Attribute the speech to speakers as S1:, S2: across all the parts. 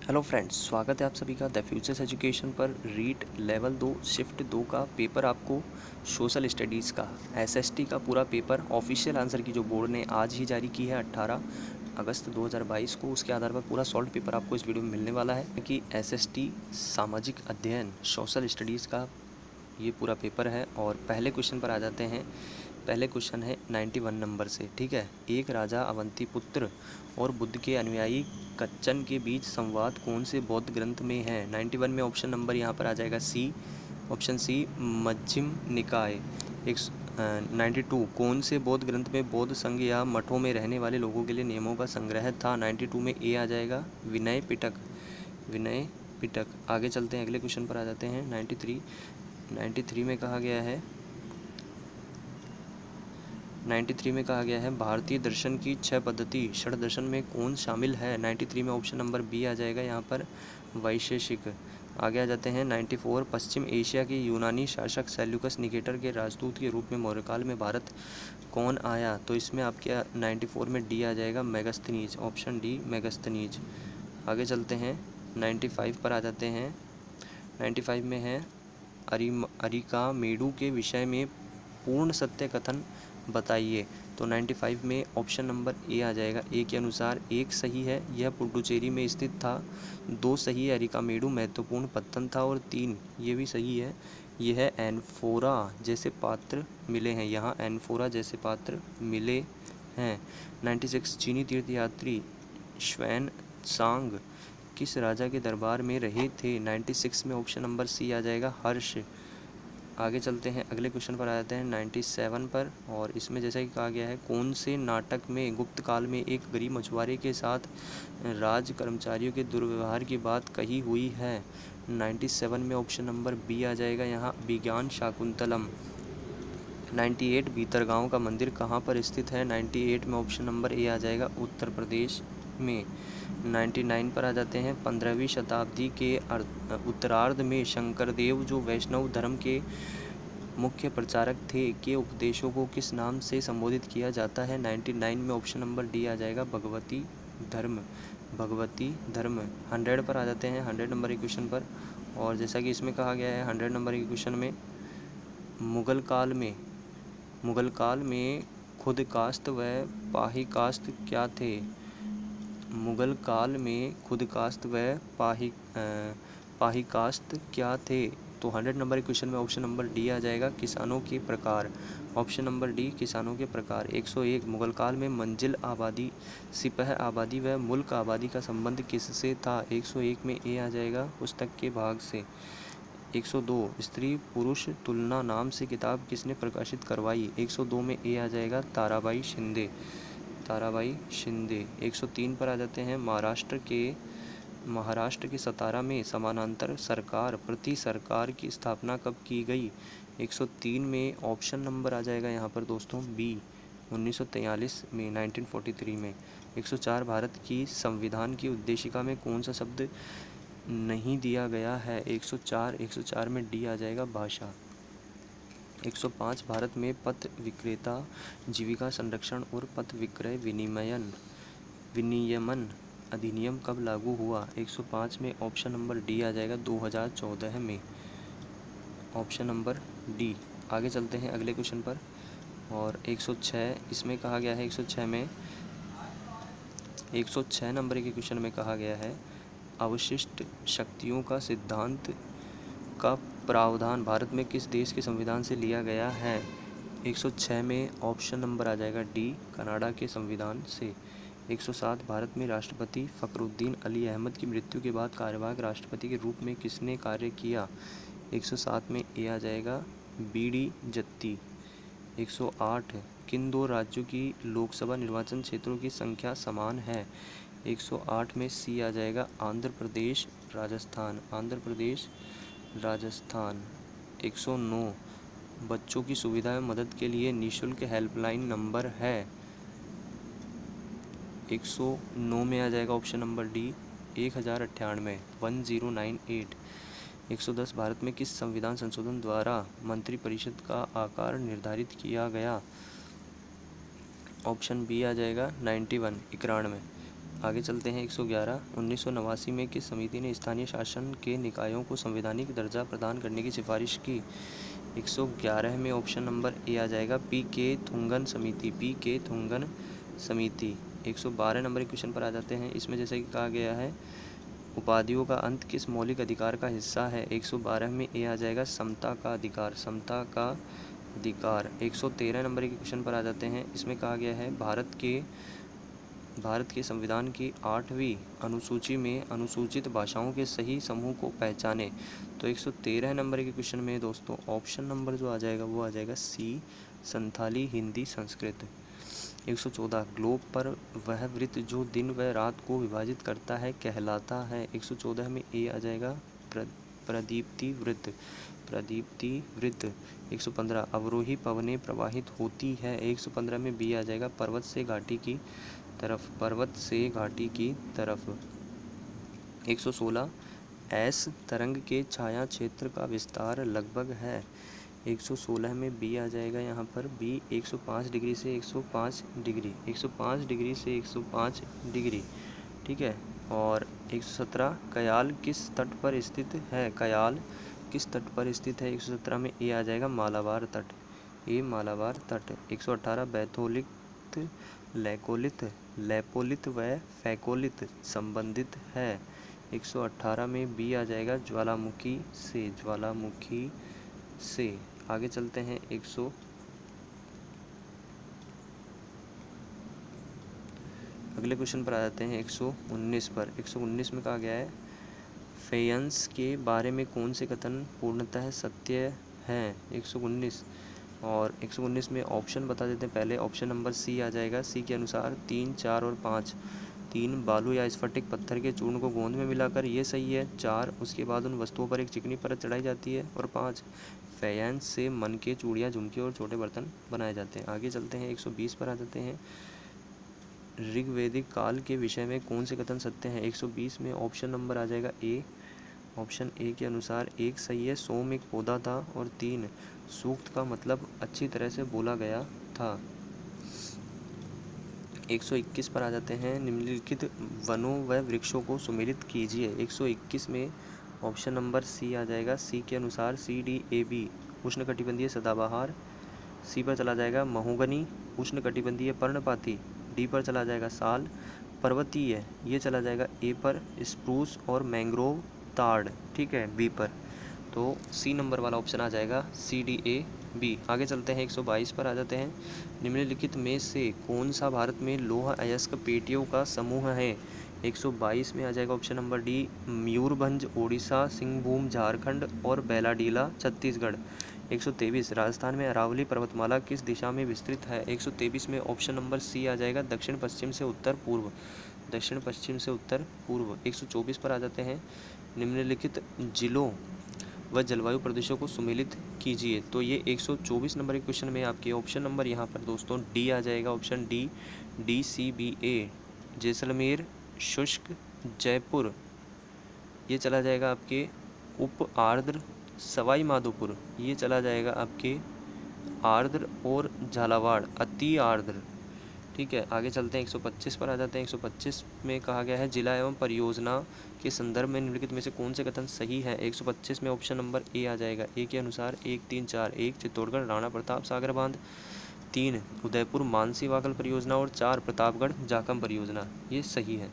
S1: Hello friends स्वागत है आप सभी का द फ्यूचर्स एजुकेशन पर रीट लेवल दो, शिफ्ट दो का पेपर आपको सोशल स्टडीज़ का एसएसटी का पूरा पेपर, ऑफिशियल आंसर की जो बोर्ड ने आज ही जारी की है 18 अगस्त 2022 को, उसके आधार पर पूरा सॉल्व पेपर आपको इस वीडियो में मिलने वाला है कि एसएसटी सामाजिक अध्ययन, सोशल स्टडीज़ का ये पूरा पेपर है, और पहले क्वेश्चन पर आ जाते हैं पहले क्वेश्चन है नाइन्टी वन नंबर से, ठीक है? एक राजा अवंती पुत्र और बुद्ध के अनुयायी कच्चन के बीच संवाद कौन से बौद्ध ग्रंथ में है? नाइन्टी वन में ऑप्शन नंबर यहाँ पर आ जाएगा सी ऑप्शन सी मध्यम निकाय। एक नाइन्टी टू, कौन से बौद्ध ग्रंथ में बौद्ध संघ या मठों में रहने वाले लोगों के लिए नियमों का संग्रह था? नाइन्टी टू में ए आ जाएगा, विनय पिटक। विनय पिटक। आगे चलते हैं, अगले क्वेश्चन पर आ जाते हैं। नाइन्टी थ्री नाइन्टी थ्री में कहा गया है 93 में कहा गया है, भारतीय दर्शन की छह पद्धति। षड दर्शन में कौन शामिल है? 93 में ऑप्शन नंबर बी आ जाएगा यहाँ पर, वैशेषिक। आगे आ जाते हैं 94 पश्चिम एशिया के यूनानी शासक सेल्यूकस निकेटर के राजदूत के रूप में मौर्यकाल में भारत कौन आया? तो इसमें आपके 94 में डी आ जाएगा, मेगस्तनीज। Option D Megasthenes. आगे चलते हैं 95 पर आ जाते हैं। 95 में है अरी अरिका मेडू के विषय में पूर्ण सत्य कथन बताइए। तो 95 में ऑप्शन नंबर ए आ जाएगा। ए के अनुसार एक सही है, यह पुडुचेरी में स्थित था। दो सही है अरिकामेडू महत्वपूर्ण पत्थन था और तीन, ये भी सही है। यह एनफोरा जैसे पात्र मिले हैं। यहाँ एनफोरा जैसे पात्र मिले हैं। 96 चीनी तीर्थयात्री श्वैन सांग किस राजा के दरबार में रहे थे? 96 में ऑप्शन नंबर सी आ जाएगा, हर्ष। आगे चलते हैं, अगले क्वेश्चन पर आ जाते हैं नाइन्टी सेवन पर। और इसमें जैसा कि कहा गया है, कौन से नाटक में, गुप्त काल में एक गरीब मछुआरे के साथ राज कर्मचारियों के दुर्व्यवहार की बात कही हुई है? नाइन्टी सेवन में ऑप्शन नंबर बी आ जाएगा, यहाँ विज्ञान शाकुंतलम। 98 भीतरगांव का मंदिर कहाँ पर स्थित है? 98 में ऑप्शन नंबर ए आ जाएगा, उत्तर प्रदेश में। 99 पर आ जाते हैं, पंद्रहवीं शताब्दी के उत्तरार्ध में शंकरदेव, जो वैष्णव धर्म के मुख्य प्रचारक थे के उपदेशों को किस नाम से संबोधित किया जाता है? 99 में ऑप्शन नंबर डी आ जाएगा भगवती धर्म। भगवती धर्म। 100 पर आ जाते हैं 100 नंबर के क्वेश्चन पर। और जैसा कि इसमें कहा गया है 100 नंबर के क्वेश्चन में मुगल काल में मुगल काल में खुद कास्त व पाही कास्त क्या थे? मुगल काल में खुद कास्त व पाही आ, पाही कास्त क्या थे? तो हंड्रेड नंबर क्वेश्चन में ऑप्शन नंबर डी आ जाएगा, किसानों के प्रकार। ऑप्शन नंबर डी, किसानों के प्रकार। 101 मुगल काल में मंजिल आबादी, सिपह आबादी व मुल्क आबादी का संबंध किससे था? 101 में ए आ जाएगा, पुस्तक के भाग से। 102 स्त्री पुरुष तुलना नाम से किताब किसने प्रकाशित करवाई? 102 में ए आ जाएगा, ताराबाई शिंदे। ताराबाई शिंदे। 103 पर आ जाते हैं, महाराष्ट्र के महाराष्ट्र के सतारा में समानांतर सरकार, प्रति सरकार की स्थापना कब की गई? 103 में ऑप्शन नंबर आ जाएगा यहाँ पर दोस्तों, बी 1943 में 1943 में। 104 भारत की संविधान की उद्देशिका में कौन सा शब्द नहीं दिया गया है? 104 104 में डी आ जाएगा भाषा। 105 भारत में पथ विक्रेता, जीविका संरक्षण और पथ विक्रय विनिमयन। विनियमन। अधिनियम कब लागू हुआ? 105 में ऑप्शन नंबर डी आ जाएगा 2014 में। Option number D. आगे चलते हैं अगले क्वेश्चन पर। और 106 इसमें कहा गया है 106 में 106 नंबर के क्वेश्चन में कहा गया है, अवशिष्ट शक्तियों का सिद्धांत का प्रावधान भारत में किस देश के संविधान से लिया गया है? 106 में ऑप्शन नंबर आ जाएगा डी, कनाडा के संविधान से। 107 भारत में राष्ट्रपति फ़खरुद्दीन अली अहमद की मृत्यु के बाद कार्यवाहक राष्ट्रपति के रूप में किसने कार्य किया? 107 में ए आ जाएगा बी डी जत्ती। 108 किन दो राज्यों की लोकसभा निर्वाचन क्षेत्रों की संख्या समान है? 108 में सी आ जाएगा आंध्र प्रदेश, राजस्थान। आंध्र प्रदेश, राजस्थान। 109 बच्चों की सुविधा में मदद के लिए निशुल्क हेल्पलाइन नंबर है। 109 में आ जाएगा ऑप्शन नंबर डी एक हज़ार अट्ठानवे वन ज़ीरो नाइन एट एक सौ दस भारत में किस संविधान संशोधन द्वारा मंत्रिपरिषद का आकार निर्धारित किया गया? ऑप्शन बी आ जाएगा नाइन्टी वन इक्यानवे। आगे चलते हैं 111 उन्नीस सौ नवासी में किस समिति ने स्थानीय शासन के निकायों को संवैधानिक दर्जा प्रदान करने की सिफारिश की? 111 में ऑप्शन नंबर ए आ जाएगा पी के थुंगन समिति पी के थुंगन समिति। 112 नंबर क्वेश्चन पर आ जाते हैं। इसमें जैसे कि कहा गया है, उपाधियों का अंत किस मौलिक अधिकार का हिस्सा है? 112 में ए आ जाएगा, समता का अधिकार। समता का अधिकार। 113 नंबर के क्वेश्चन पर आ जाते हैं। इसमें कहा गया है, भारत के भारत के संविधान की आठवीं अनुसूची में अनुसूचित भाषाओं के सही समूह को पहचाने। तो 113 नंबर के क्वेश्चन में दोस्तों, ऑप्शन नंबर जो आ जाएगा वो आ जाएगा सी, संथाली हिंदी संस्कृत। 114 ग्लोब पर वह वृत्त जो दिन व रात को विभाजित करता है कहलाता है। 114 में ए आ जाएगा प्र, प्रदीप्ति वृत्त। प्रदीप्ति वृत्त 115 अवरोही पवने प्रवाहित होती है। 115 में बी आ जाएगा पर्वत से घाटी की तरफ़ पर्वत से घाटी की तरफ़। 116 एस तरंग के छाया क्षेत्र का विस्तार लगभग है। 116 में बी आ जाएगा यहाँ पर। बी 105 डिग्री से 105 डिग्री। 105 डिग्री से 105 डिग्री। ठीक है? और 117 कयाल किस तट पर स्थित है? कयाल किस तट पर स्थित है? 117 में ए आ जाएगा मालाबार तट। ए मालाबार तट। 118 बैथोलित लैकोलिथ लेपोलिथ व फैकोलिथ संबंधित है। 118 में बी आ जाएगा ज्वालामुखी से। ज्वालामुखी से। आगे चलते हैं 100 अगले क्वेश्चन पर आ जाते हैं 119 पर। 119 में कहा गया है, फेयंस के बारे में कौन से कथन पूर्णतः सत्य हैं? 119 और 119 में ऑप्शन बता देते हैं पहले। ऑप्शन नंबर सी आ जाएगा। सी के अनुसार तीन, चार और पाँच। तीन बालू या स्फटिक पत्थर के चूर्ण को गोंद में मिलाकर, ये सही है। चार, उसके बाद उन वस्तुओं पर एक चिकनी परत चढ़ाई जाती है। और पाँच फैंस से मन के चूड़ियाँ झुमके और छोटे बर्तन बनाए जाते हैं। आगे चलते हैं 120 पर आ जाते हैं। ऋग्वेदिक काल के विषय में कौन से कथन सत्य हैं? 120 में ऑप्शन नंबर आ जाएगा ए। ऑप्शन ए के अनुसार, एक सही है, सोम एक पौधा था। और तीन, सूक्त का मतलब अच्छी तरह से बोला गया था। 121 पर आ जाते हैं। निम्नलिखित वनों व वृक्षों को सुमिलित कीजिए। 121 में ऑप्शन नंबर सी आ जाएगा। सी के अनुसार सी, डी, ए, बी। उष्णकटिबंधीय सदाबहार। सी पर चला जाएगा महोगनी। उष्णकटिबंधीय पर्णपाती। डी पर चला जाएगा साल। पर्वतीय। ये चला जाएगा ए पर स्प्रूस और मैंग्रोव ताड़। ठीक है, बी पर। तो सी नंबर वाला ऑप्शन आ जाएगा। C, D, A, B. आगे चलते हैं। 122 पर आ जाते हैं। निम्नलिखित में से कौन सा भारत में लोह अयस्क पेटियों का समूह है? 122 में आ जाएगा option number D Mayurbhanj, Odisha, Singhbhum, Jharkhand और बेलाडीला, छत्तीसगढ़। 123 राजस्थान में अरावली पर्वतमाला किस दिशा में विस्तृत है? 123 में ऑप्शन नंबर सी आ जाएगा दक्षिण पश्चिम से उत्तर पूर्व। दक्षिण पश्चिम से उत्तर पूर्व। 124 पर आ जाते हैं। निम्नलिखित जिलों व जलवायु प्रदेशों को सुमेलित कीजिए। तो ये 124 नंबर के क्वेश्चन में आपके ऑप्शन नंबर यहाँ पर दोस्तों डी आ जाएगा। Option D D C B A Jaisalmer, शुष्क, जयपुर। ये चला जाएगा आपके उप आर्द्र सवाई माधोपुर ये चला जाएगा आपके आर्द्र और झालावाड़, अति आर्द्र। ठीक है, आगे चलते हैं 125 पर आ जाते हैं। 125 में कहा गया है, जिला एवं परियोजना के संदर्भ में निम्नलिखित में से कौन से कथन सही है? 125 में ऑप्शन नंबर ए आ जाएगा। ए के अनुसार एक, तीन, चार, एक, चित्तौड़गढ़, राणा प्रताप सागर बाँध, तीन, उदयपुर, मानसी वागल परियोजना और चार, प्रतापगढ़ जाकम परियोजना। ये सही है।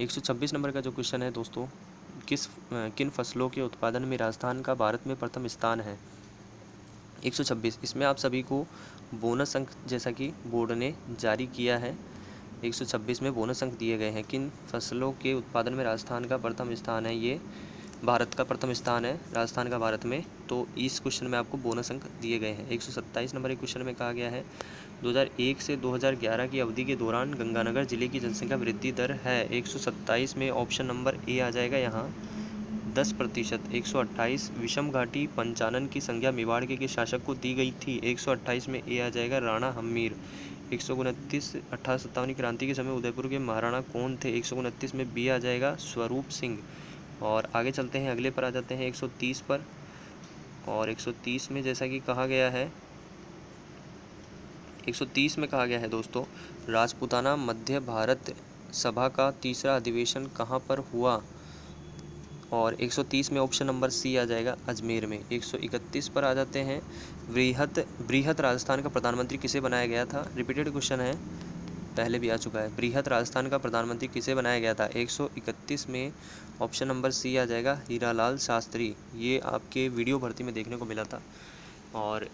S1: 126 नंबर का जो क्वेश्चन है दोस्तों, किस किन फ़सलों के उत्पादन में राजस्थान का भारत में प्रथम स्थान है? 126 इसमें आप सभी को बोनस अंक जैसा कि बोर्ड ने जारी किया है। 126 में बोनस अंक दिए गए हैं। किन फ़सलों के उत्पादन में राजस्थान का प्रथम स्थान है? ये भारत का प्रथम स्थान है, राजस्थान का भारत में। तो इस क्वेश्चन में आपको बोनस अंक दिए गए हैं। 127 नंबर के क्वेश्चन में कहा गया है 2001 से 2011 की अवधि के दौरान गंगानगर ज़िले की जनसंख्या वृद्धि दर है। 127 में ऑप्शन नंबर ए आ जाएगा यहाँ। दस प्रतिशत एक सौ अट्ठाईस विषम घाटी पंचानन की संज्ञा मेवाड़ के, के शासक को दी गई थी। एक सौ अट्ठाईस में ए आ जाएगा राणा हमीर एक सौ उनतीस अठारह सत्तावन क्रांति के समय उदयपुर के महाराणा कौन थे? एक सौ उनतीस में बी आ जाएगा स्वरूप सिंह। और आगे चलते हैं अगले पर आ जाते हैं एक सौ तीस पर। और एक सौ तीस में जैसा कि कहा गया है 130 में कहा गया है दोस्तों राजपूताना मध्य भारत सभा का तीसरा अधिवेशन कहाँ पर हुआ? और 130 में ऑप्शन नंबर सी आ जाएगा अजमेर में। 131 पर आ जाते हैं। बृहत बृहत राजस्थान का प्रधानमंत्री किसे बनाया गया था? रिपीटेड क्वेश्चन है। पहले भी आ चुका है। बृहत राजस्थान का प्रधानमंत्री किसे बनाया गया था? 131 में ऑप्शन नंबर सी आ जाएगा हीरालाल शास्त्री। ये आपके वीडियो भर्ती में देखने को मिला था। और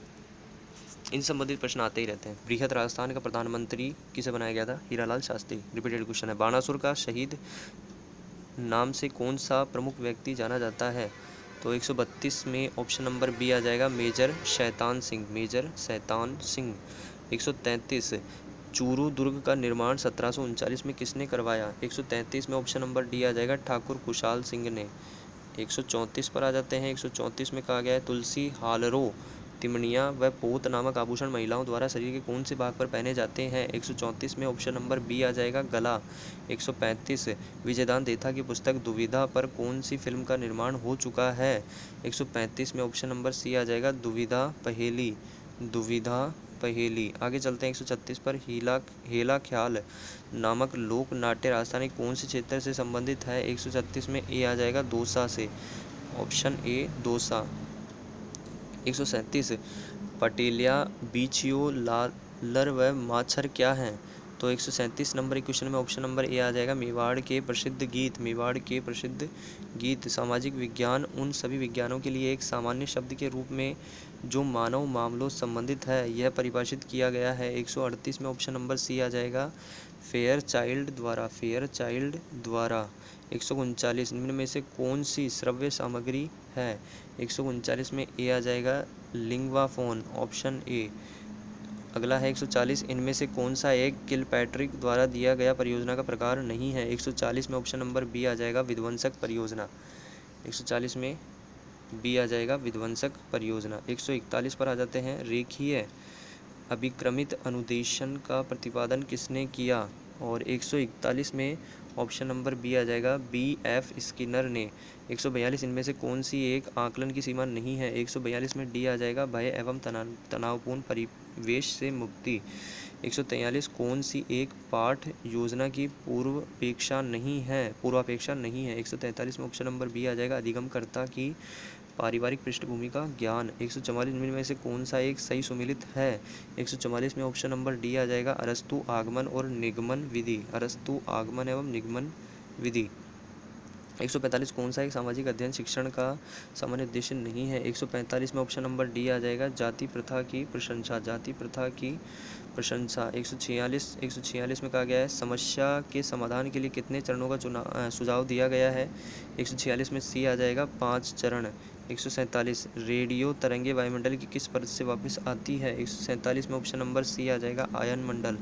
S1: इन संबंधित प्रश्न आते ही रहते हैं। बृहत राजस्थान का प्रधानमंत्री किसे बनाया गया था? हीरालाल शास्त्री। रिपीटेड क्वेश्चन है। बाणासुर का शहीद नाम से कौन सा प्रमुख व्यक्ति जाना जाता है? तो 132 में ऑप्शन नंबर बी आ जाएगा मेजर शैतान सिंह। मेजर शैतान सिंह 133 चूरू दुर्ग का निर्माण सत्रह में किसने करवाया? 133 में ऑप्शन नंबर डी आ जाएगा ठाकुर कुशाल सिंह ने। 134 पर आ जाते हैं। 134 में कहा गया है तुलसी हालरो। तिमनिया व पोत नामक आभूषण महिलाओं द्वारा शरीर के कौन से भाग पर पहने जाते हैं? 134 में ऑप्शन नंबर बी आ जाएगा, गला। 135 विजयदान देथा की पुस्तक दुविधा पर कौन सी फ़िल्म का निर्माण हो चुका है? 135 में ऑप्शन नंबर सी आ जाएगा, दुविधा पहेली। दुविधा पहेली। आगे चलते हैं 136 पर हीला, हेला ख्याल नामक लोक नाट्य राजधानी कौन से क्षेत्र से संबंधित है? 136 में ए आ जाएगा, दोसा से। Option A Dausa. एक सौ सैंतीस, पटेलिया, बीचियो लालर व माछर क्या हैं? तो एक सौ सैंतीस नंबर क्वेश्चन में ऑप्शन नंबर ए आ जाएगा, मेवाड़ के प्रसिद्ध गीत। मेवाड़ के प्रसिद्ध गीत, सामाजिक विज्ञान, उन सभी विज्ञानों के लिए एक सामान्य शब्द के रूप में जो मानव मामलों संबंधित है, यह परिभाषित किया गया है। एक सौ अड़तीस में ऑप्शन नंबर सी आ जाएगा, फेयर चाइल्ड द्वारा। फेयर चाइल्ड द्वारा। एक सौ उनचालीस से कौन सी श्रव्य सामग्री है। एक में ए आ जाएगा लिंगवा फ़ोन ऑप्शन ए अगला है 140 इनमें से कौन सा एक किल पैट्रिक द्वारा दिया गया परियोजना का प्रकार नहीं है? 140 में ऑप्शन नंबर बी आ जाएगा, विध्वंसक परियोजना। 140 में बी आ जाएगा, विध्वंसक परियोजना। 141 पर आ जाते हैं, रेखीय अभिक्रमित अनुदेशन का प्रतिपादन किसने किया? और 141 में ऑप्शन नंबर बी आ जाएगा बी एफ़ स्किनर ने। 142 इनमें से कौन सी एक आकलन की सीमा नहीं है? 142 में डी आ जाएगा भय एवं तनावपूर्ण परिवेश से मुक्ति। 143 कौन सी एक पाठ योजना की पूर्वापेक्षा नहीं है? पूर्वापेक्षा नहीं है। 143 में ऑप्शन नंबर बी आ जाएगा अधिगमकर्ता की पारिवारिक पृष्ठभूमि का ज्ञान। एक सौ में से कौन सा एक सही सुमिलित है? एक सौ में ऑप्शन नंबर डी आ जाएगा, अरस्तु आगमन और निगमन विधि। अरस्तु आगमन एवं निगमन विधि। 145 कौन सा एक सामाजिक अध्ययन शिक्षण का सामान्य उद्देश्य नहीं है? 145 में ऑप्शन नंबर डी आ जाएगा, जाति प्रथा की प्रशंसा। जाति प्रथा की प्रशंसा। 146 146 में कहा गया है, समस्या के समाधान के लिए कितने चरणों का चुनाव सुझाव दिया गया है? 146 में सी आ जाएगा, पाँच चरण। एक सौ सैंतालीस रेडियो तरंगे वायुमंडल की किस परत से वापस आती है? एक सौ सैंतालीस में ऑप्शन नंबर सी आ जाएगा, आयन मंडल।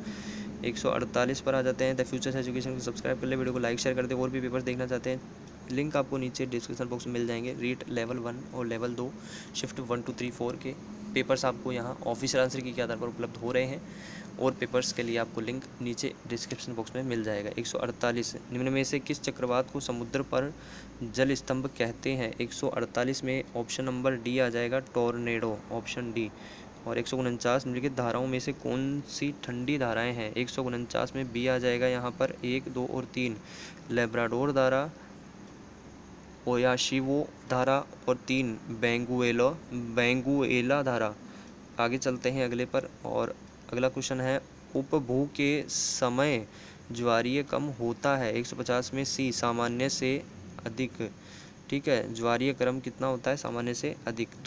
S1: 148 पर आ जाते हैं। द फ्यूचर्स एजुकेशन को सब्सक्राइब कर ले, वीडियो को लाइक शेयर कर दे। और भी पेपर्स देखना चाहते हैं लिंक आपको नीचे डिस्क्रिप्शन बॉक्स में मिल जाएँगे। रीट लेवल वन और लेवल दो shift one two three four के पेपर्स आपको यहाँ ऑफिशियल आंसर की आधार पर उपलब्ध हो रहे हैं। और पेपर्स के लिए आपको लिंक नीचे डिस्क्रिप्शन बॉक्स में मिल जाएगा। 148 निम्न में से किस चक्रवात को समुद्र पर जल स्तंभ कहते हैं? 148 में ऑप्शन नंबर डी आ जाएगा टोर्नेडो ऑप्शन डी और एक निम्नलिखित धाराओं में से कौन सी ठंडी धाराएँ हैं? एक सौ उनचास में बी आ जाएगा, यहाँ पर एक, दो और तीन। लेब्राडोर धारा ओयाशिवो धारा और तीन। बेंगुएलो बेंगुएला धारा। आगे चलते हैं अगले पर और अगला क्वेश्चन है, उपभू के समय ज्वारीय कम होता है 150 में सी सामान्य से अधिक, ठीक है? ज्वारीय क्रम कितना होता है? सामान्य से अधिक।